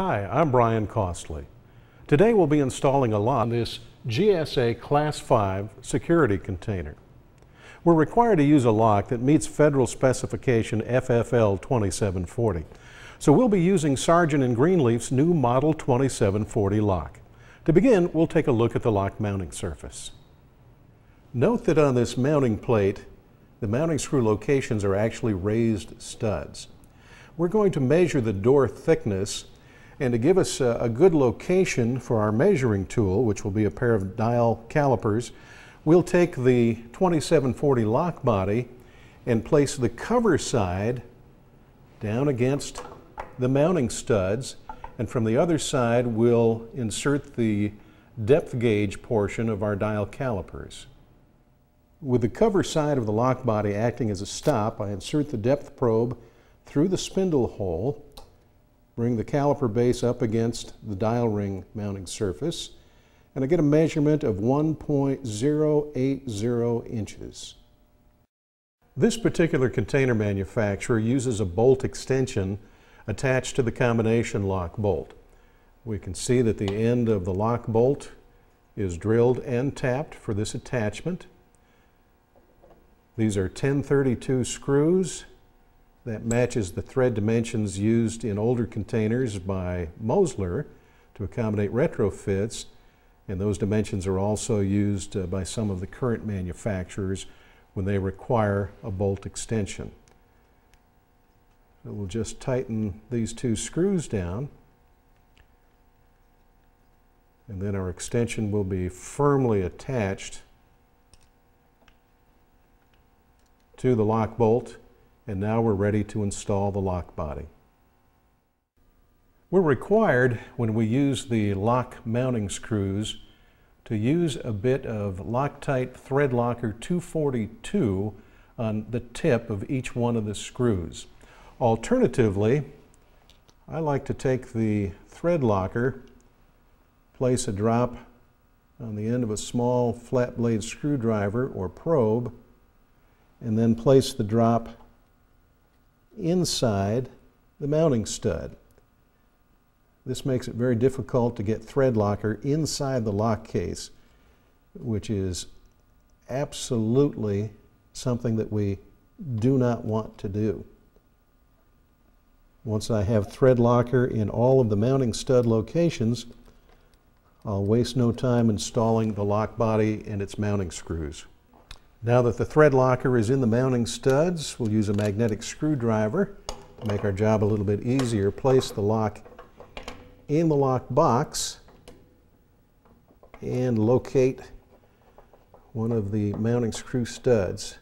Hi, I'm Brian Costley. Today we'll be installing a lock on this GSA Class 5 security container. We're required to use a lock that meets federal specification FFL 2740. So we'll be using Sargent & Greenleaf's new Model 2740 lock. To begin, we'll take a look at the lock mounting surface. Note that on this mounting plate, the mounting screw locations are actually raised studs. We're going to measure the door thickness and to give us a, a, good location for our measuring tool, which will be a pair of dial calipers, we'll take the 2740 lock body and place the cover side down against the mounting studs and from the other side we'll insert the depth gauge portion of our dial calipers. With the cover side of the lock body acting as a stop, I insert the depth probe through the spindle hole, bring the caliper base up against the dial ring mounting surface, and I get a measurement of 1.080 inches. This particular container manufacturer uses a bolt extension attached to the combination lock bolt. We can see that the end of the lock bolt is drilled and tapped for this attachment. These are 1032 screws. That matches the thread dimensions used in older containers by Mosler to accommodate retrofits. And those dimensions are also used uh, by some of the current manufacturers when they require a bolt extension. So we'll just tighten these two screws down. And then our extension will be firmly attached to the lock bolt, and now we're ready to install the lock body. We're required, when we use the lock mounting screws, to use a bit of Loctite Thread Locker 242 on the tip of each one of the screws. Alternatively, I like to take the thread locker, place a drop on the end of a small flat blade screwdriver or probe, and then place the drop inside the mounting stud. This makes it very difficult to get thread locker inside the lock case, which is absolutely something that we do not want to do. Once I have thread locker in all of the mounting stud locations, I'll waste no time installing the lock body and its mounting screws. Now that the thread locker is in the mounting studs, we'll use a magnetic screwdriver to make our job a little bit easier. Place the lock in the lock box and locate one of the mounting screw studs.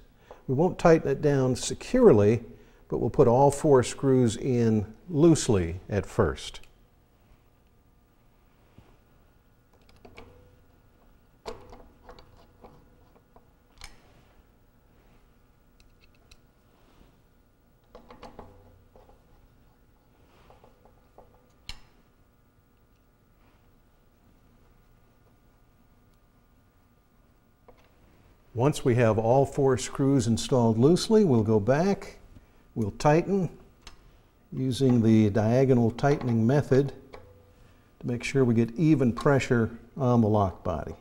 We won't tighten it down securely, but we'll put all four screws in loosely at first. Once we have all four screws installed loosely, we'll go back, we'll tighten using the diagonal tightening method to make sure we get even pressure on the lock body.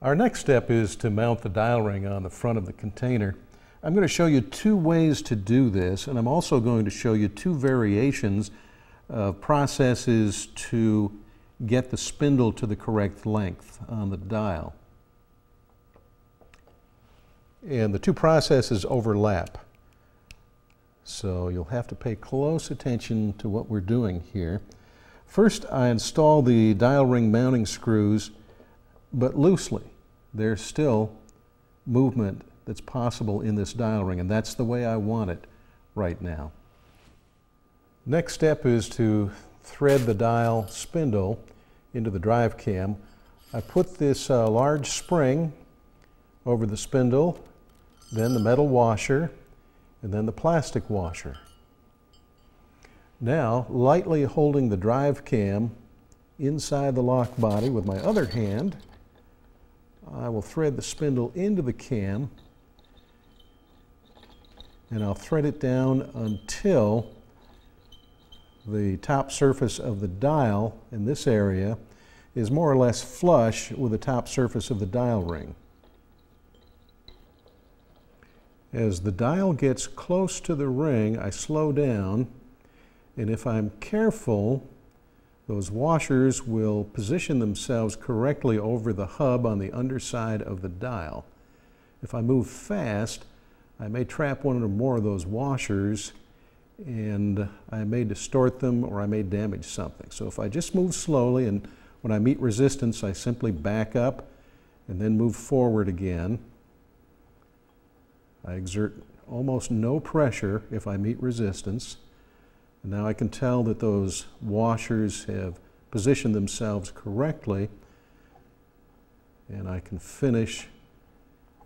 Our next step is to mount the dial ring on the front of the container. I'm going to show you two ways to do this, and I'm also going to show you two variations uh, processes to get the spindle to the correct length on the dial. And the two processes overlap. So you'll have to pay close attention to what we're doing here. First, I install the dial ring mounting screws, but loosely. There's still movement that's possible in this dial ring, and that's the way I want it right now. Next step is to thread the dial spindle into the drive cam. I put this uh, large spring over the spindle, then the metal washer, and then the plastic washer. Now, lightly holding the drive cam inside the lock body with my other hand, I will thread the spindle into the cam and I'll thread it down until the top surface of the dial in this area is more or less flush with the top surface of the dial ring. As the dial gets close to the ring, I slow down, and if I'm careful, those washers will position themselves correctly over the hub on the underside of the dial. If I move fast, I may trap one or more of those washers and I may distort them or I may damage something. So if I just move slowly and when I meet resistance, I simply back up and then move forward again. I exert almost no pressure if I meet resistance. And now I can tell that those washers have positioned themselves correctly and I can finish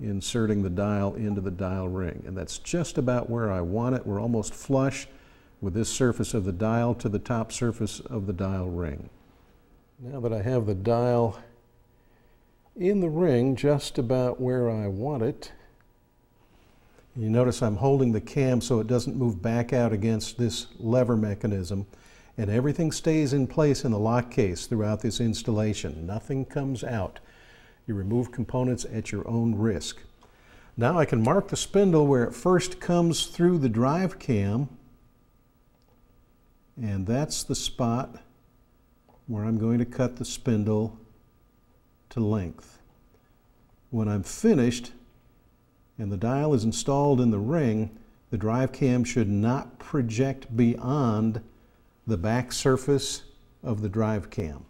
inserting the dial into the dial ring. And that's just about where I want it. We're almost flush with this surface of the dial to the top surface of the dial ring. Now that I have the dial in the ring just about where I want it, you notice I'm holding the cam so it doesn't move back out against this lever mechanism and everything stays in place in the lock case throughout this installation. Nothing comes out. You remove components at your own risk. Now I can mark the spindle where it first comes through the drive cam and that's the spot where I'm going to cut the spindle to length. When I'm finished, and the dial is installed in the ring, the drive cam should not project beyond the back surface of the drive cam.